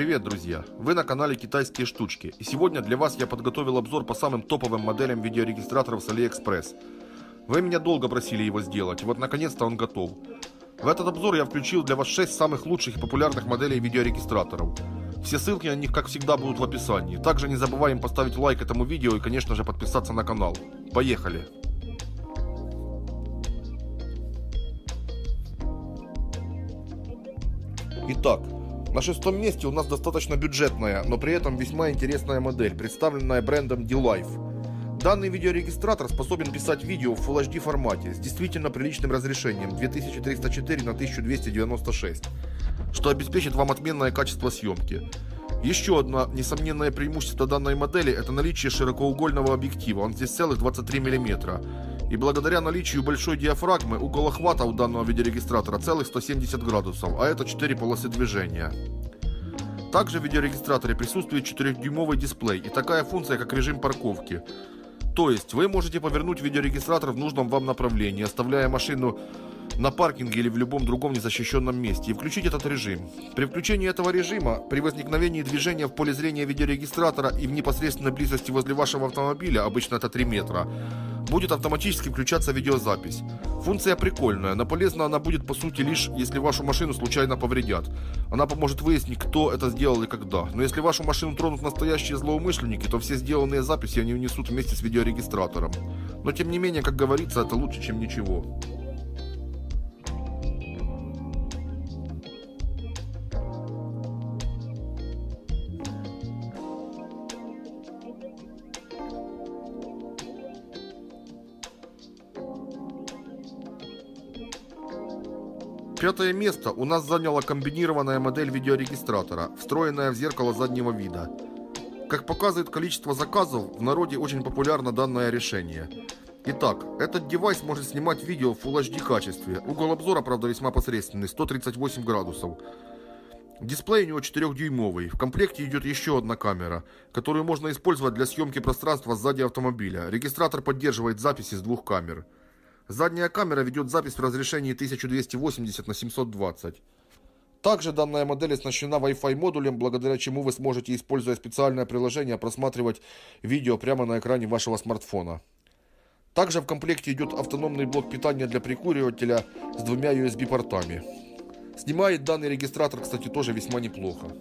Привет, друзья! Вы на канале Китайские штучки, и сегодня для вас я подготовил обзор по самым топовым моделям видеорегистраторов с AliExpress. Вы меня долго просили его сделать, и вот наконец-то он готов. В этот обзор я включил для вас 6 самых лучших и популярных моделей видеорегистраторов. Все ссылки на них, как всегда, будут в описании. Также не забываем поставить лайк этому видео и, конечно же, подписаться на канал. Поехали! Итак, на шестом месте у нас достаточно бюджетная, но при этом весьма интересная модель, представленная брендом D-Life. Данный видеорегистратор способен писать видео в Full HD формате с действительно приличным разрешением 2304 на 1296, что обеспечит вам отменное качество съемки. Еще одно несомненное преимущество данной модели это наличие широкоугольного объектива, он здесь целых 23 мм. И благодаря наличию большой диафрагмы угол охвата у данного видеорегистратора целых 170 градусов, а это 4 полосы движения. Также в видеорегистраторе присутствует 4-дюймовый дисплей и такая функция, как режим парковки. То есть вы можете повернуть видеорегистратор в нужном вам направлении, оставляя машину на паркинге или в любом другом незащищенном месте и включить этот режим. При включении этого режима, при возникновении движения в поле зрения видеорегистратора и в непосредственной близости возле вашего автомобиля, обычно это 3 метра, будет автоматически включаться видеозапись. Функция прикольная, но полезна она будет по сути лишь, если вашу машину случайно повредят. Она поможет выяснить, кто это сделал и когда. Но если вашу машину тронут настоящие злоумышленники, то все сделанные записи они унесут вместе с видеорегистратором. Но тем не менее, как говорится, это лучше, чем ничего. Пятое место у нас заняла комбинированная модель видеорегистратора, встроенная в зеркало заднего вида. Как показывает количество заказов, в народе очень популярно данное решение. Итак, этот девайс может снимать видео в Full HD качестве. Угол обзора, правда, весьма посредственный, 138 градусов. Дисплей у него 4-дюймовый. В комплекте идет еще одна камера, которую можно использовать для съемки пространства сзади автомобиля. Регистратор поддерживает записи с двух камер. Задняя камера ведет запись в разрешении 1280 на 720. Также данная модель оснащена Wi-Fi модулем, благодаря чему вы сможете, используя специальное приложение, просматривать видео прямо на экране вашего смартфона. Также в комплекте идет автономный блок питания для прикуривателя с двумя USB-портами. Снимает данный регистратор, кстати, тоже весьма неплохо.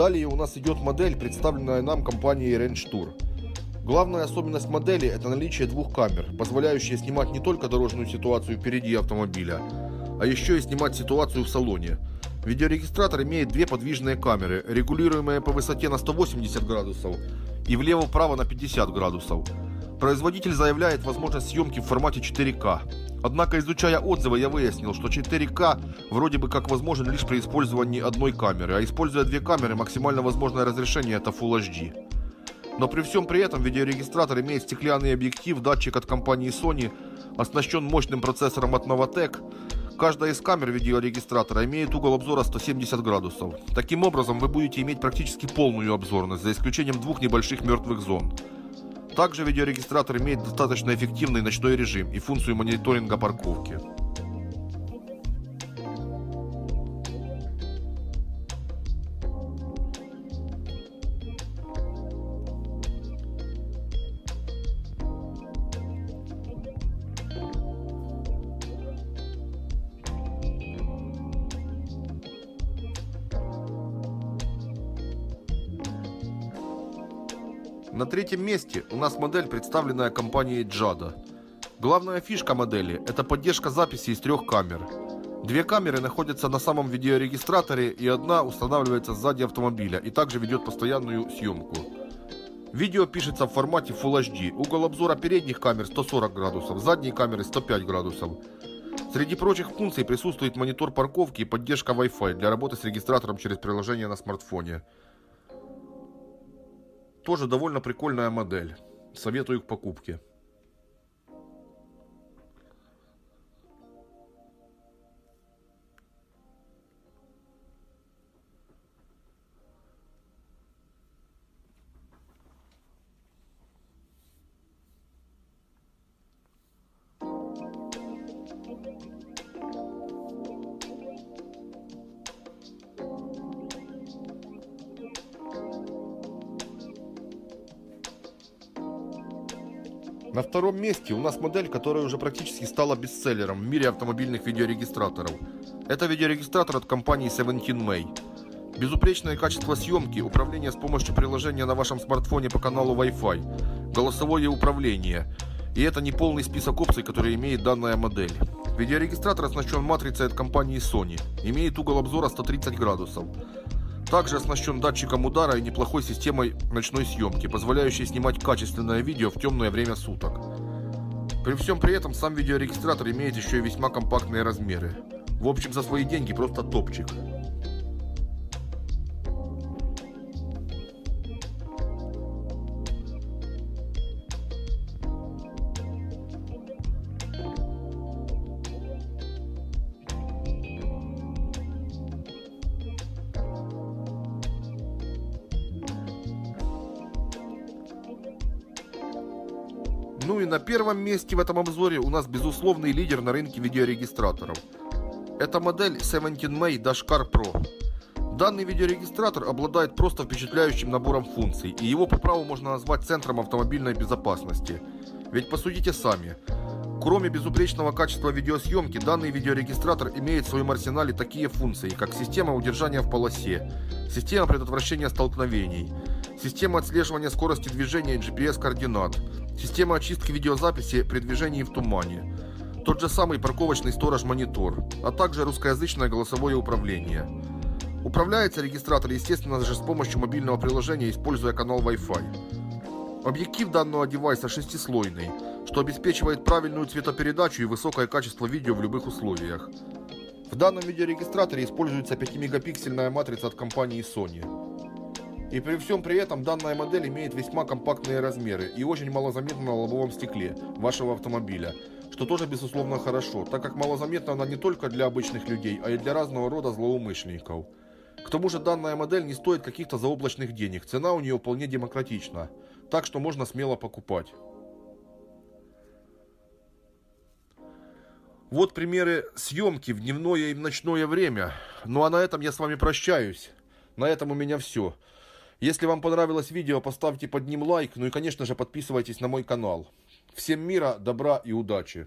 Далее у нас идет модель, представленная нам компанией Range Tour. Главная особенность модели – это наличие двух камер, позволяющие снимать не только дорожную ситуацию впереди автомобиля, а еще и снимать ситуацию в салоне. Видеорегистратор имеет две подвижные камеры, регулируемые по высоте на 180 градусов и влево-вправо на 50 градусов. Производитель заявляет возможность съемки в формате 4К. Однако, изучая отзывы, я выяснил, что 4К вроде бы как возможен лишь при использовании одной камеры, а используя две камеры, максимально возможное разрешение это Full HD. Но при всем при этом видеорегистратор имеет стеклянный объектив, датчик от компании Sony, оснащен мощным процессором от Novatec. Каждая из камер видеорегистратора имеет угол обзора 170 градусов. Таким образом, вы будете иметь практически полную обзорность, за исключением двух небольших мертвых зон. Также видеорегистратор имеет достаточно эффективный ночной режим и функцию мониторинга парковки. На третьем месте у нас модель, представленная компанией Jada. Главная фишка модели – это поддержка записи из трех камер. Две камеры находятся на самом видеорегистраторе и одна устанавливается сзади автомобиля и также ведет постоянную съемку. Видео пишется в формате Full HD. Угол обзора передних камер 140 градусов, задней камеры 105 градусов. Среди прочих функций присутствует монитор парковки и поддержка Wi-Fi для работы с регистратором через приложение на смартфоне. Тоже довольно прикольная модель. Советую к покупке. На втором месте у нас модель, которая уже практически стала бестселлером в мире автомобильных видеорегистраторов. Это видеорегистратор от компании 17 May. Безупречное качество съемки, управление с помощью приложения на вашем смартфоне по каналу Wi-Fi, голосовое управление. И это не полный список опций, которые имеет данная модель. Видеорегистратор оснащен матрицей от компании Sony, имеет угол обзора 130 градусов. Также оснащен датчиком удара и неплохой системой ночной съемки, позволяющей снимать качественное видео в темное время суток. При всем при этом сам видеорегистратор имеет еще и весьма компактные размеры. В общем, за свои деньги просто топчик. Ну и на первом месте в этом обзоре у нас безусловный лидер на рынке видеорегистраторов. Это модель 17 May Dashcar Pro. Данный видеорегистратор обладает просто впечатляющим набором функций, и его по праву можно назвать центром автомобильной безопасности. Ведь посудите сами, кроме безупречного качества видеосъемки, данный видеорегистратор имеет в своем арсенале такие функции, как система удержания в полосе, система предотвращения столкновений, система отслеживания скорости движения и GPS-координат, система очистки видеозаписи при движении в тумане, тот же самый парковочный сторож-монитор, а также русскоязычное голосовое управление. Управляется регистратор, естественно же, с помощью мобильного приложения, используя канал Wi-Fi. Объектив данного девайса шестислойный, что обеспечивает правильную цветопередачу и высокое качество видео в любых условиях. В данном видеорегистраторе используется 5-мегапиксельная матрица от компании Sony. И при всем при этом данная модель имеет весьма компактные размеры и очень малозаметна на лобовом стекле вашего автомобиля, что тоже безусловно хорошо, так как малозаметна она не только для обычных людей, а и для разного рода злоумышленников. К тому же данная модель не стоит каких-то заоблачных денег, цена у нее вполне демократична, так что можно смело покупать. Вот примеры съемки в дневное и ночное время. Ну а на этом я с вами прощаюсь. На этом у меня все. Если вам понравилось видео, поставьте под ним лайк, ну и, конечно же, подписывайтесь на мой канал. Всем мира, добра и удачи!